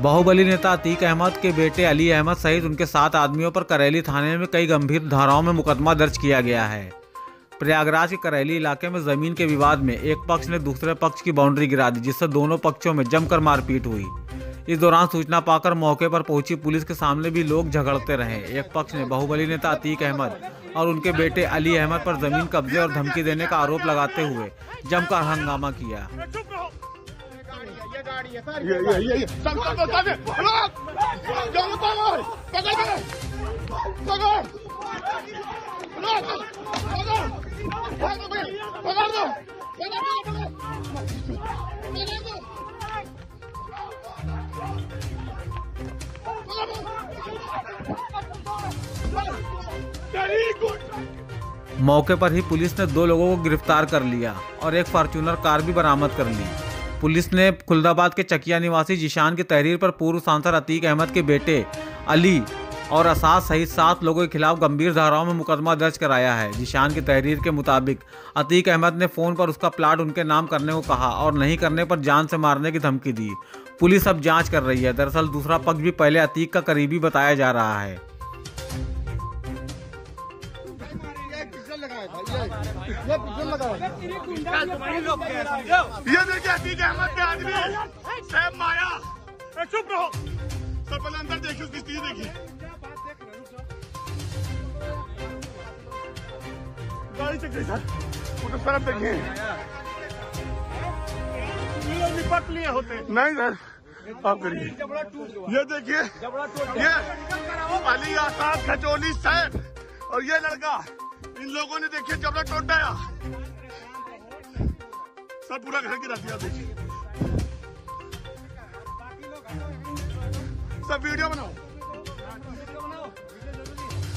बाहुबली नेता अतीक अहमद के बेटे अली अहमद सहित उनके सात आदमियों पर करेली थाने में कई गंभीर धाराओं में मुकदमा दर्ज किया गया है। प्रयागराज के करेली इलाके में ज़मीन के विवाद में एक पक्ष ने दूसरे पक्ष की बाउंड्री गिरा दी, जिससे दोनों पक्षों में जमकर मारपीट हुई। इस दौरान सूचना पाकर मौके पर पहुँची पुलिस के सामने भी लोग झगड़ते रहे। एक पक्ष ने बाहुबली नेता अतीक अहमद और उनके बेटे अली अहमद पर ज़मीन कब्जे और धमकी देने का आरोप लगाते हुए जमकर हंगामा किया। ये ये ये ये चल चल चल। चल जाओ पकड़ पकड़। पकड़। पकड़। पकड़ पकड़। दो। पकड़ दो। Very good. मौके पर ही पुलिस ने दो लोगों को गिरफ़्तार कर लिया और एक फॉर्च्यूनर कार भी बरामद कर ली। पुलिस ने खुलदाबाद के चकिया निवासी जिशान की तहरीर पर पूर्व सांसद अतीक अहमद के बेटे अली और असाद सहित सात लोगों के खिलाफ गंभीर धाराओं में मुकदमा दर्ज कराया है। जिशान की तहरीर के मुताबिक, अतीक अहमद ने फ़ोन पर उसका प्लाट उनके नाम करने को कहा और नहीं करने पर जान से मारने की धमकी दी। पुलिस अब जाँच कर रही है। दरअसल दूसरा पक्ष भी पहले अतीक का करीबी बताया जा रहा है। ये ये देखिए अतीक के आदमी। माया। चुप रहो। सर, पहले अंदर देखिए, उसकी स्थिति देखिए। गाड़ी सर। तो देखिए। निपट लिए होते। नहीं, सर, आप करिए। ये देखिए, ये अली आसाद खचोली सैफ और ये लड़का। इन लोगों ने देखिए जबड़ा टोट डाया सर पूरा घर गिरा दिया देखिए। सब वीडियो बनाओ।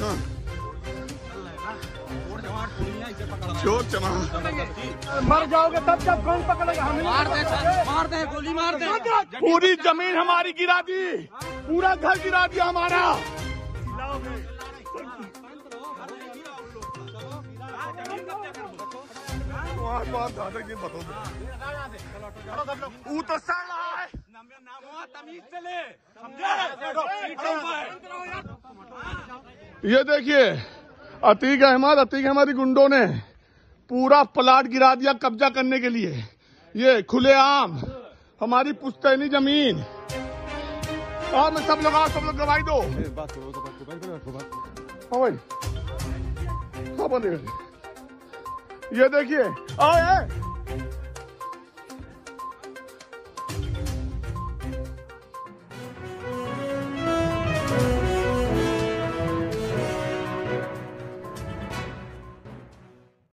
हाँ। चोर चमा मर जाओगे तब जब कौन पकड़ेगा? हमें मार दे मार दे गोली मार दे। पूरी ज़मीन हमारी गिरा दी। पूरा घर गिरा दिया हमारा। वहाँ बात दादागिरी बताओ वो तो सड़ रहा है तमीज से ले ये देखिए अतीक अहमद अतीक अहमद गुंडों ने पूरा प्लाट गिरा दिया कब्जा करने के लिए। ये खुलेआम हमारी पुश्तैनी ज़मीन। और मैं सब लोग सब लोग गवाही दो। हाँ भाई। हाँ बंद। ये देखिए आए